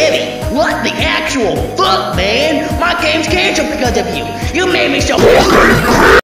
What the actual fuck, man? My game's canceled because of you. You made me so